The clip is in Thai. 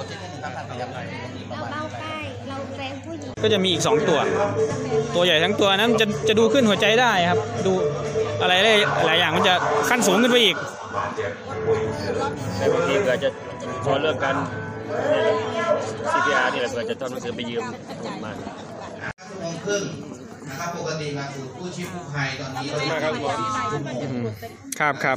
เราเบ้าใกล้เราแรงผู้หญิงก็จะมีอีก 2 ตัว ตัวใหญ่ทั้งตัวนั้นจะจะดูขึ้นหัวใจได้ครับ ดูอะไรได้หลายอย่างมันจะขั้นสูงขึ้นไปอีกแต่บางทีเก็จะชอนเลิกกันเนี่ยแหละนี่แหละเกิจะทำหนังสือไปยืมมาโมงครึ่งนะครับปกติมาสู่ผู้ชีพผู้ภัยตอนนี้เราครับครับครับ